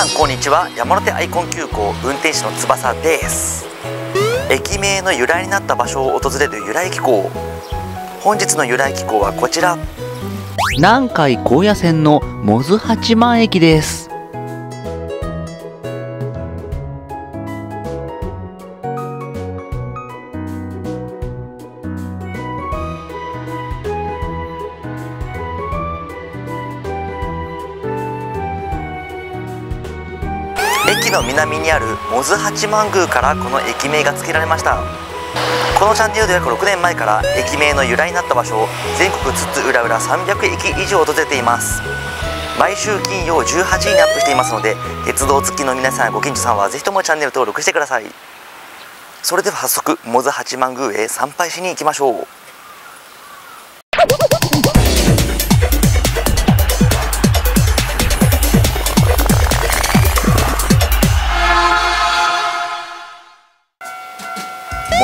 さんこんにちは。山手アイコン急行運転士の翼です。駅名の由来になった場所を訪れる由来機構本日の由来機構はこちら。南海高野線の百舌八幡駅です。駅の南にあるモズ八幡宮からこの駅名が付けられました。このチャンネルでは約6年前から駅名の由来になった場所を全国津々浦々300駅以上訪れています。毎週金曜18時にアップしていますので鉄道好きの皆さんご近所さんはぜひともチャンネル登録してください。それでは早速モズ八幡宮へ参拝しに行きましょう。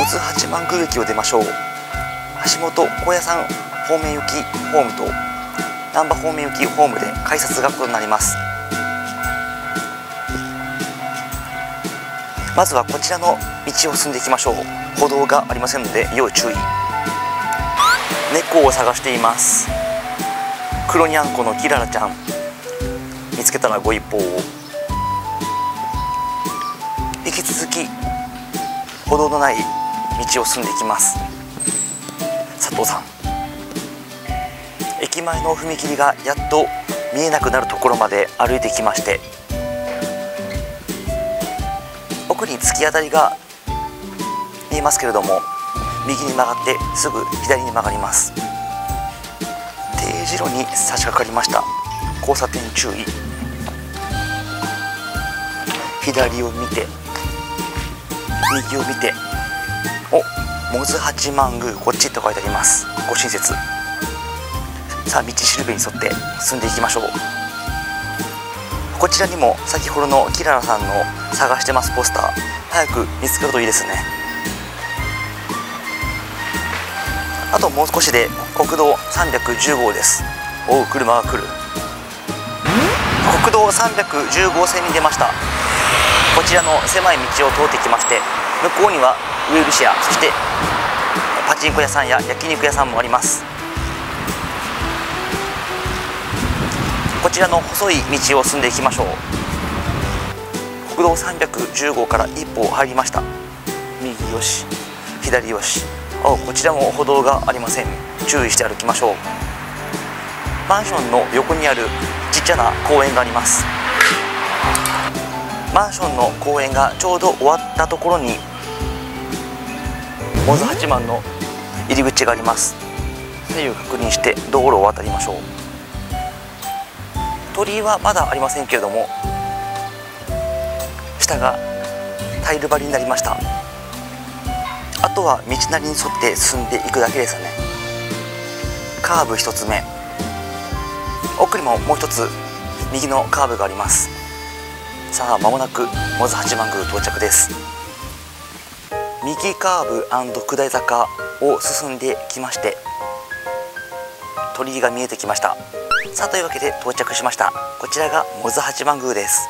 モズ八幡宮駅を出ましょう。橋本高野山方面行きホームと難波方面行きホームで改札が異なります。まずはこちらの道を進んでいきましょう。歩道がありませんので要注意。猫を探しています。黒にゃんこのキララちゃん。見つけたらご一報を。引き続き歩道のない道を進んでいきます。佐藤さん。駅前の踏切がやっと見えなくなるところまで歩いてきまして奥に突き当たりが見えますけれども右に曲がってすぐ左に曲がります。定時路に差し掛かりました。交差点注意。左を見て右を見ておモズ八幡宮こっちと書いてあります。ご親切。さあ道しるべに沿って進んでいきましょう。こちらにも先ほどのキララさんの探してますポスター。早く見つかるといいですね。あともう少しで国道310号です。おう車が来る。国道310号線に出ました。こちらの狭い道を通ってきまして向こうにはウェルシアそしてパチンコ屋さんや焼肉屋さんもあります。こちらの細い道を進んでいきましょう。国道310号から一歩入りました。右よし左よし。おこちらも歩道がありません。注意して歩きましょう。マンションの横にあるちっちゃな公園があります。マンションの公園がちょうど終わったところにモズ八幡の入り口があります。左右確認して道路を渡りましょう。鳥居はまだありませんけれども下がタイル張りになりました。あとは道なりに沿って進んでいくだけですね。カーブ1つ目。奥にももう一つ右のカーブがあります。さあ間もなくモズ八幡宮到着です。右カーブ下り坂を進んできまして鳥居が見えてきました。さあというわけで到着しました。こちらがモズ八幡宮です。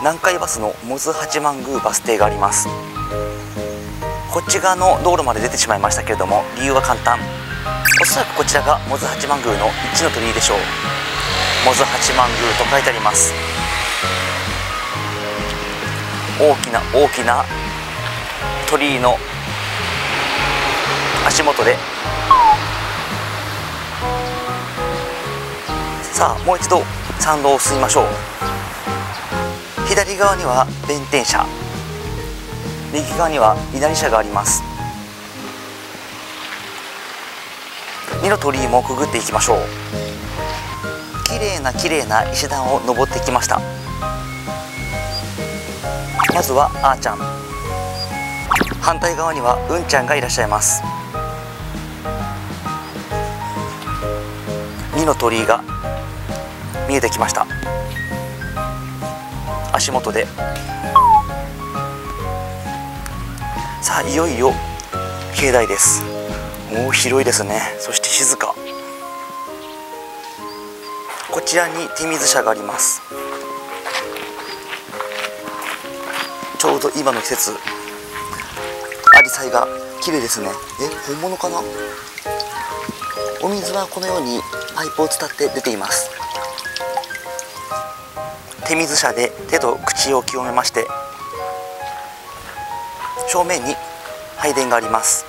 南海バスのモズ八幡宮バス停があります。こっち側の道路まで出てしまいましたけれども理由は簡単。おそらくこちらがモズ八幡宮の一の鳥居でしょう。モズ八幡宮と書いてあります。大きな大きな鳥居の足元で。さあもう一度参道を進みましょう。左側には弁天社右側には稲荷社があります。二の鳥居もくぐっていきましょう。綺麗な綺麗な石段を登ってきました。まずはあーちゃん。反対側にはうんちゃんがいらっしゃいます。二の鳥居が見えてきました。足元で。さあいよいよ境内です。もう広いですね。そして静か。こちらに手水舎があります。ちょうど今の季節アジサイが綺麗ですね。え本物かな？お水はこのようにパイプを伝って出ています。手水車で手と口を清めまして正面に拝殿があります。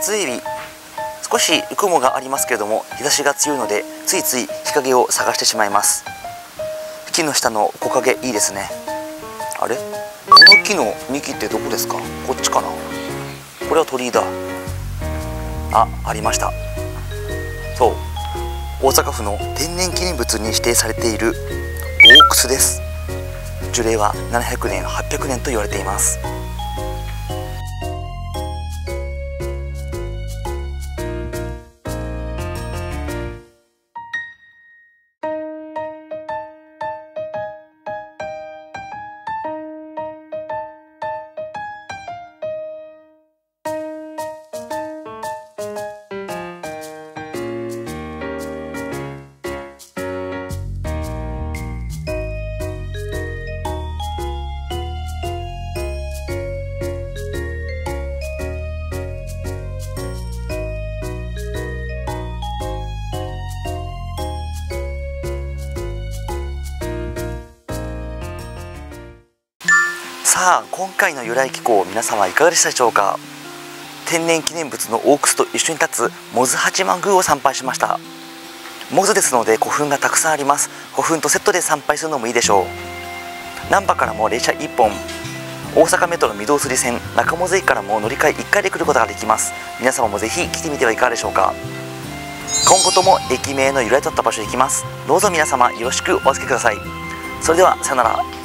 撮影日少し雲がありますけれども日差しが強いのでついつい日陰を探してしまいます。木の下の木陰いいですね。あれ？この木の幹ってどこですか？こっちかな？これは鳥居だ。あありました。そう。大阪府の天然記念物に指定されている大楠です。樹齢は700年800年と言われています。さあ今回の由来機構皆様いかがでしたでしょうか？天然記念物の大楠と一緒に立つモズ八幡宮を参拝しました。モズですので古墳がたくさんあります。古墳とセットで参拝するのもいいでしょう。難波からも列車1本。大阪メトロ御堂筋線中本駅からも乗り換え1回で来ることができます。皆様もぜひ来てみてはいかがでしょうか？今後とも駅名の由来となった場所へ行きます。どうぞ皆様よろしくお預けください。それではさよなら。